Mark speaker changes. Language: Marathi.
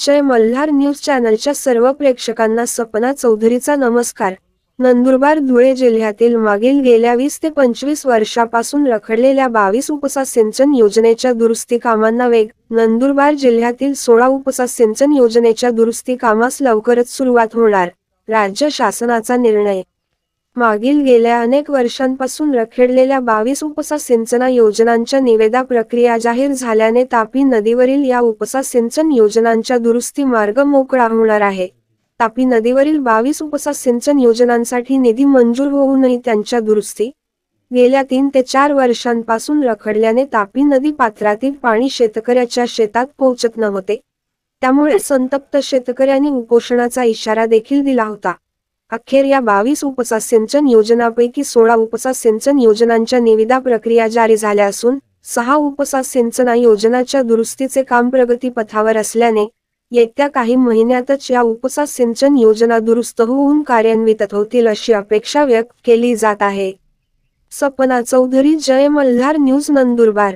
Speaker 1: जय मल्हार न्यूज चॅनलच्या सर्व प्रेक्षकांना सपना चौधरीचा नमस्कार. नंदुरबार धुळे जिल्ह्यातील मागील गेल्या वीस ते पंचवीस वर्षापासून रखडलेल्या बावीस उपसा सिंचन योजनेच्या दुरुस्ती कामांना वेग. नंदुरबार जिल्ह्यातील सोळा उपसा सिंचन योजनेच्या दुरुस्ती कामास लवकरच सुरुवात होणार राज्य शासनाचा निर्णय. मागील गेल्या अनेक वर्षांपासून रखडलेल्या बावीस उपसा सिंचना योजनांच्या निवेदा प्रक्रिया जाहीर झाल्याने तापी नदीवरील या उपसा सिंचन योजनांच्या दुरुस्ती मार्ग मोकळा होणार आहे. तापी नदीवरील बावीस उपसा सिंचन योजनांसाठी निधी मंजूर होऊनही त्यांच्या दुरुस्ती गेल्या तीन ते चार वर्षांपासून रखडल्याने तापी नदी पात्रातील पाणी शेतकऱ्याच्या शेतात पोहोचत नव्हते. त्यामुळे संतप्त शेतकऱ्यांनी उपोषणाचा इशारा देखील दिला होता. अखेर या बावीस उपसा सिंचन योजनापैकी सोळा उपसा सिंचन योजनांच्या निविदा प्रक्रिया जारी झाल्या असून सहा उपसा सिंचना योजनाच्या दुरुस्तीचे काम प्रगतीपथावर असल्याने येत्या काही महिन्यातच या उपसा सिंचन योजना दुरुस्त होऊन कार्यान्वित होतील अशी अपेक्षा व्यक्त केली जात आहे. सपना चौधरी जय मल्हार न्यूज नंदुरबार.